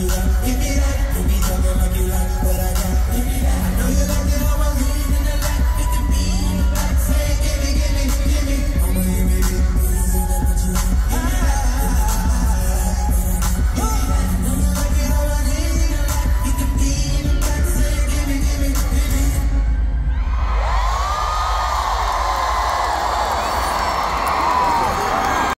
you up. Give me